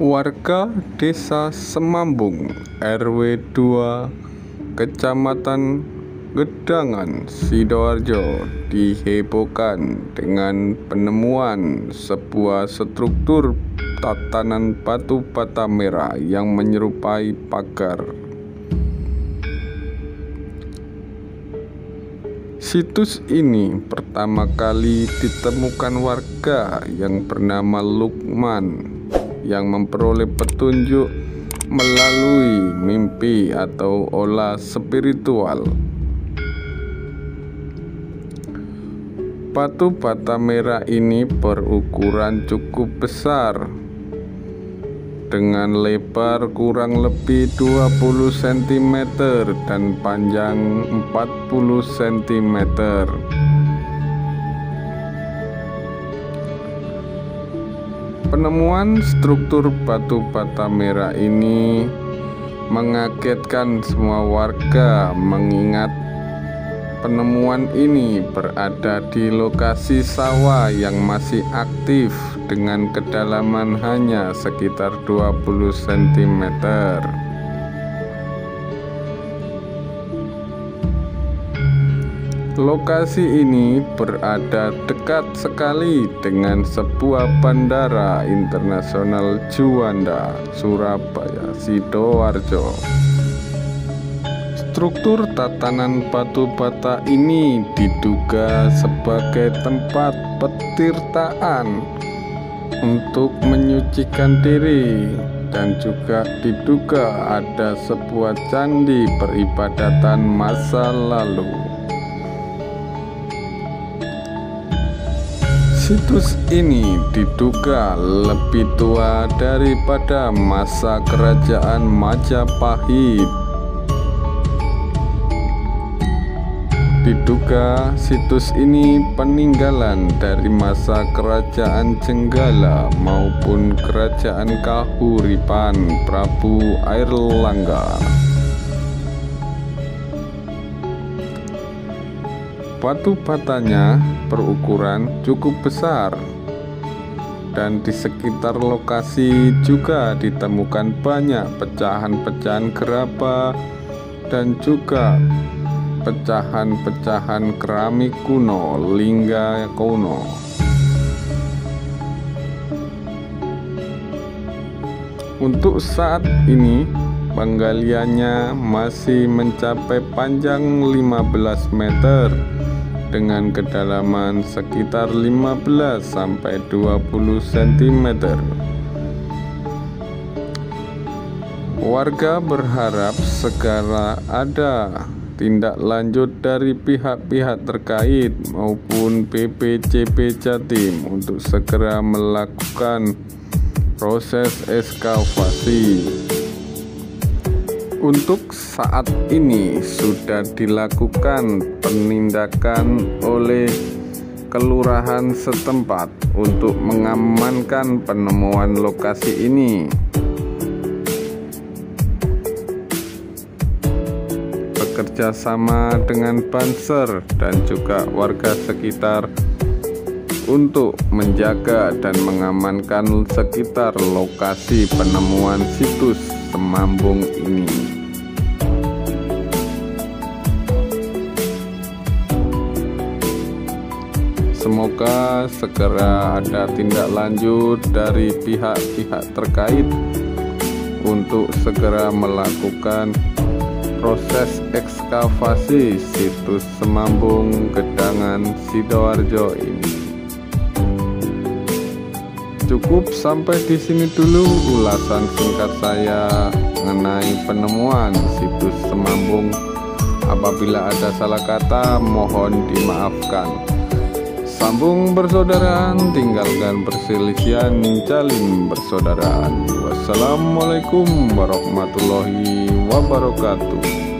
Warga Desa Semambung RW 2 Kecamatan Gedangan Sidoarjo dihebohkan dengan penemuan sebuah struktur tatanan batu bata merah yang menyerupai pagar. Situs ini pertama kali ditemukan warga yang bernama Lukman yang memperoleh petunjuk melalui mimpi atau olah spiritual. Batu bata merah ini berukuran cukup besar dengan lebar kurang lebih 20 cm dan panjang 40 cm. Penemuan struktur batu bata merah ini mengagetkan semua warga mengingat Penemuan ini berada di lokasi sawah yang masih aktif dengan kedalaman hanya sekitar 20 cm. Lokasi ini berada dekat sekali dengan sebuah bandara internasional Juanda, Surabaya, Sidoarjo. Struktur tatanan batu bata ini diduga sebagai tempat petirtaan untuk menyucikan diri dan juga diduga ada sebuah candi peribadatan masa lalu. Situs ini diduga lebih tua daripada masa kerajaan Majapahit Diduga situs ini peninggalan dari masa kerajaan Jenggala maupun kerajaan Kahuripan Prabu Airlangga. Batu batanya berukuran cukup besar dan di sekitar lokasi juga ditemukan banyak pecahan-pecahan gerabah dan juga pecahan-pecahan keramik kuno Lingga kuno. Untuk saat ini penggaliannya masih mencapai panjang 15 meter dengan kedalaman sekitar 15 sampai 20 cm. Warga berharap segera ada tindak lanjut dari pihak-pihak terkait maupun PPCP Jatim untuk segera melakukan proses ekskavasi. Untuk saat ini sudah dilakukan penindakan oleh kelurahan setempat untuk mengamankan penemuan lokasi ini. bekerja sama dengan Banser dan juga warga sekitar untuk menjaga dan mengamankan sekitar lokasi penemuan situs Semambung ini. Semoga segera ada tindak lanjut dari pihak-pihak terkait untuk segera melakukan proses ekskavasi situs Semambung Gedangan Sidoarjo ini. Cukup sampai di sini dulu ulasan singkat saya mengenai penemuan situs Semambung. Apabila ada salah kata, mohon dimaafkan. Sambung persaudaraan, tinggalkan perselisihan, jalin persaudaraan. Wassalamualaikum warahmatullahi wabarakatuh